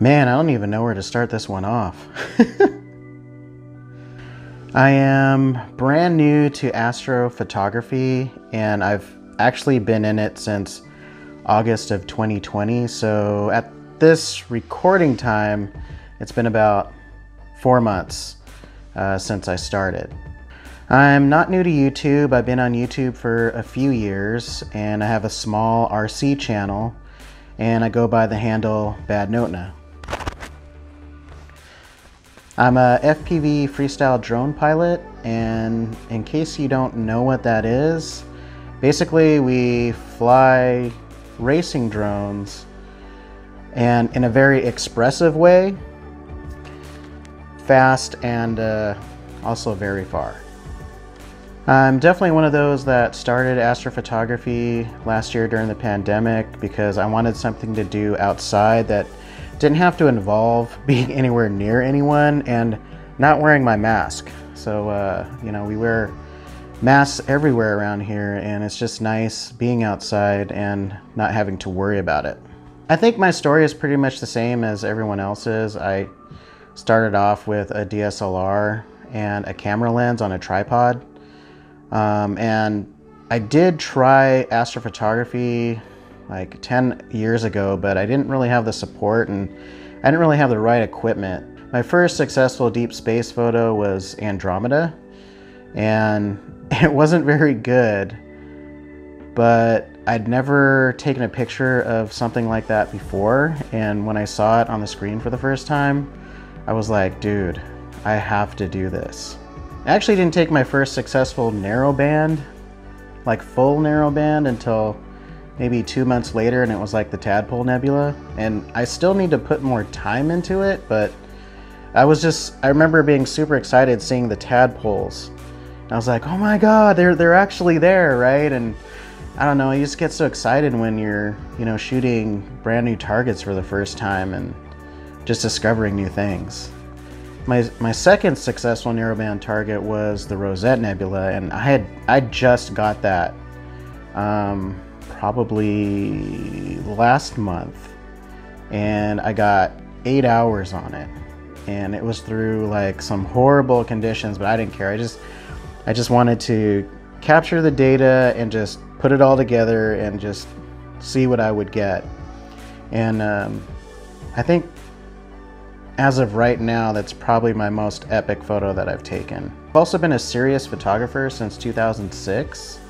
Man, I don't even know where to start this one off. I am brand new to astrophotography and I've actually been in it since August of 2020. So at this recording time, it's been about four months uh, since I started. I'm not new to YouTube. I've been on YouTube for a few years and I have a small RC channel and I go by the handle Bad Notna. I'm a FPV freestyle drone pilot, and in case you don't know what that is, basically we fly racing drones and in a very expressive way, fast and uh, also very far. I'm definitely one of those that started astrophotography last year during the pandemic because I wanted something to do outside that didn't have to involve being anywhere near anyone and not wearing my mask. So, uh, you know, we wear masks everywhere around here and it's just nice being outside and not having to worry about it. I think my story is pretty much the same as everyone else's. I started off with a DSLR and a camera lens on a tripod. Um, and I did try astrophotography like 10 years ago, but I didn't really have the support and I didn't really have the right equipment. My first successful deep space photo was Andromeda, and it wasn't very good, but I'd never taken a picture of something like that before, and when I saw it on the screen for the first time, I was like, dude, I have to do this. I actually didn't take my first successful narrowband, like full narrowband, until maybe two months later and it was like the Tadpole Nebula. And I still need to put more time into it, but I was just, I remember being super excited seeing the tadpoles. And I was like, oh my God, they're, they're actually there, right? And I don't know, you just get so excited when you're, you know, shooting brand new targets for the first time and just discovering new things. My, my second successful narrowband target was the Rosette Nebula, and I had I just got that um, probably last month and I got eight hours on it. And it was through like some horrible conditions, but I didn't care. I just I just wanted to capture the data and just put it all together and just see what I would get. And um, I think as of right now, that's probably my most epic photo that I've taken. I've also been a serious photographer since 2006.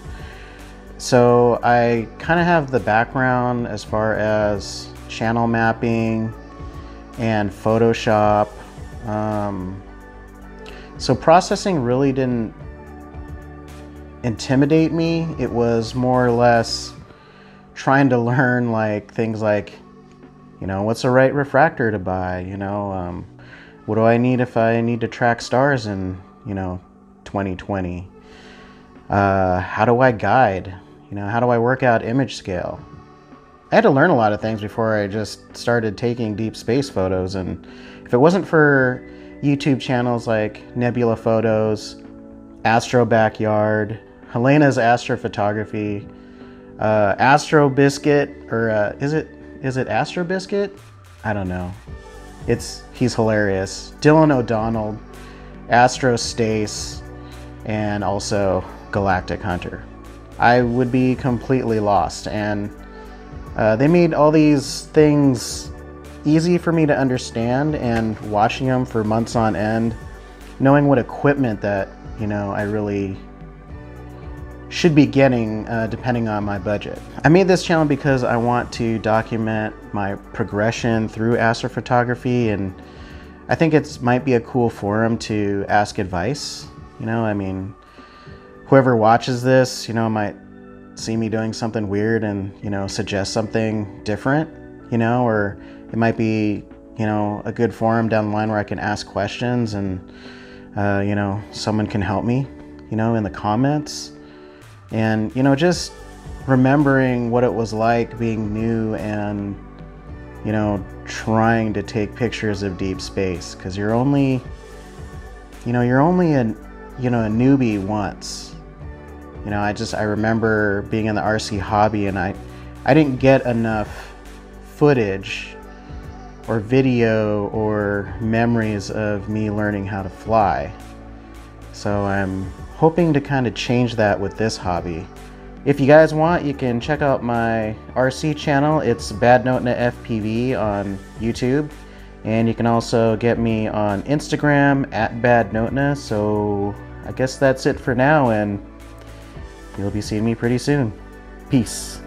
So I kind of have the background as far as channel mapping and Photoshop. Um, so processing really didn't intimidate me. It was more or less trying to learn like things like, you know, what's the right refractor to buy? You know, um, what do I need if I need to track stars in, you know, 2020? Uh, how do I guide? You know, how do I work out image scale? I had to learn a lot of things before I just started taking deep space photos. And if it wasn't for YouTube channels like Nebula Photos, Astro Backyard, Helena's Astrophotography, uh, Astro Biscuit, or uh, is it is it Astro Biscuit? I don't know. It's he's hilarious. Dylan O'Donnell, Astro Stace, and also Galactic Hunter. I would be completely lost. And uh, they made all these things easy for me to understand and watching them for months on end, knowing what equipment that, you know, I really should be getting uh, depending on my budget. I made this channel because I want to document my progression through astrophotography and I think it might be a cool forum to ask advice. You know, I mean, whoever watches this, you know, might see me doing something weird and, you know, suggest something different, you know, or it might be, you know, a good forum down the line where I can ask questions and, uh, you know, someone can help me, you know, in the comments. And, you know, just remembering what it was like being new and, you know, trying to take pictures of deep space because you're only, you know, you're only a, you know, a newbie once you know, I just I remember being in the RC hobby and I I didn't get enough footage or video or memories of me learning how to fly. So I'm hoping to kind of change that with this hobby. If you guys want, you can check out my RC channel. It's Bad Notna FPV on YouTube. And you can also get me on Instagram at Bad Notna. So I guess that's it for now, and you'll be seeing me pretty soon. Peace.